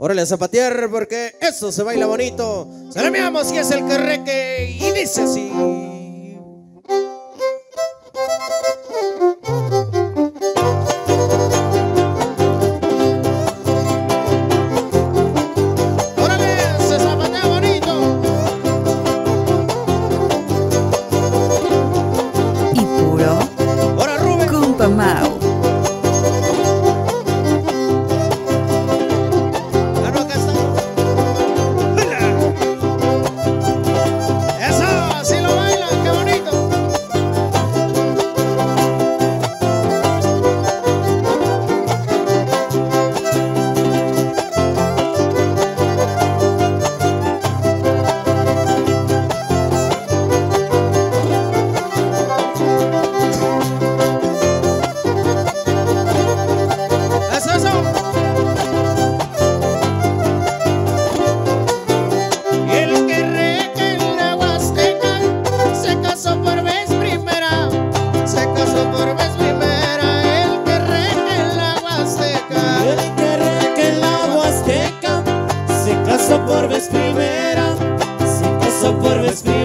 Órale a zapatear porque eso se baila bonito. Salameamos y es el carreque y dice así. Barves me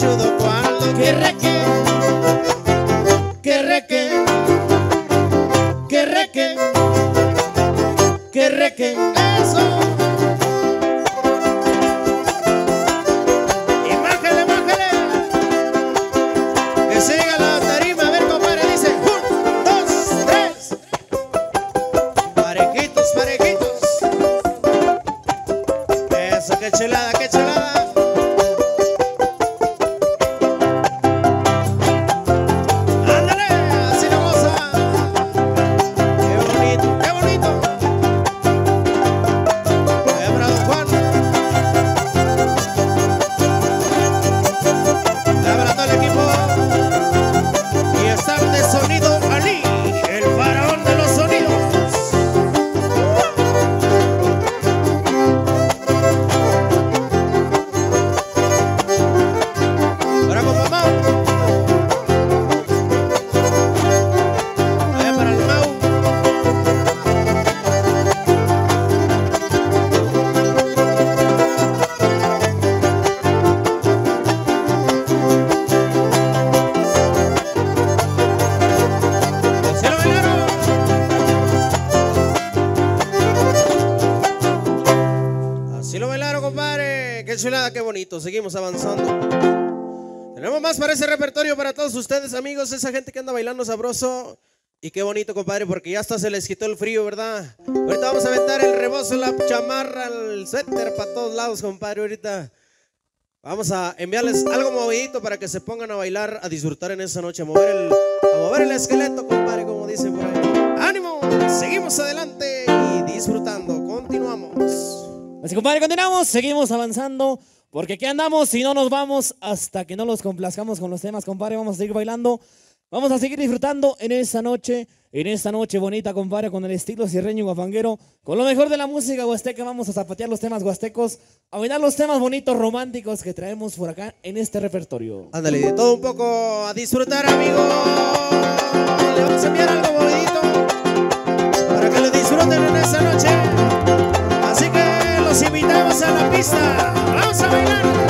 machudo cuando que reque, que reque, que reque, que eso. Y májale, májale, que siga la tarima, a ver compadre, dice, un, dos, tres, parejitos, parejitos, eso, que chelada, que chelada. Chulada, qué bonito. Seguimos avanzando. Tenemos más para ese repertorio para todos ustedes, amigos. Esa gente que anda bailando sabroso. Y qué bonito, compadre, porque ya hasta se les quitó el frío, ¿verdad? Ahorita vamos a aventar el rebozo, la chamarra, el suéter para todos lados, compadre. Ahorita vamos a enviarles algo movidito para que se pongan a bailar, a disfrutar en esa noche, a mover el, a mover el esqueleto, compadre, como dicen por ahí. ¡Ánimo! Seguimos adelante Así, compadre, continuamos, seguimos avanzando. Porque aquí andamos y no nos vamos hasta que no los complazcamos con los temas, compadre. Vamos a seguir bailando. Vamos a seguir disfrutando en esta noche, en esta noche bonita, compadre, con el estilo sierreño y guafanguero, con lo mejor de la música huasteca. Vamos a zapatear los temas huastecos, a bailar los temas bonitos, románticos que traemos por acá en este repertorio. Ándale, de todo un poco a disfrutar, amigos. Le vamos a enviar algo bonito pista. Vamos a bailar.